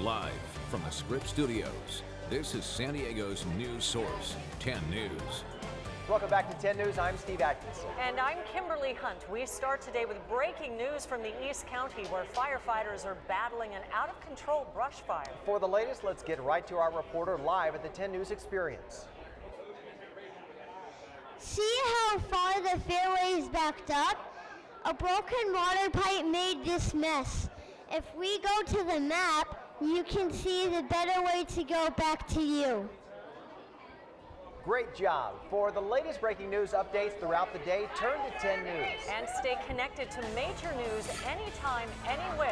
Live from the Scripps Studios, this is San Diego's news source, 10 News. Welcome back to 10 News. I'm Steve Atkinson. And I'm Kimberly Hunt. We start today with breaking news from the East County where firefighters are battling an out of control brush fire. For the latest, let's get right to our reporter live at the 10 News Experience. See how far the fairway is backed up? A broken water pipe made this mess. If we go to the map, you can see the better way to go back to you. Great job. For the latest breaking news updates throughout the day, turn to 10 News. And stay connected to major news anytime, anywhere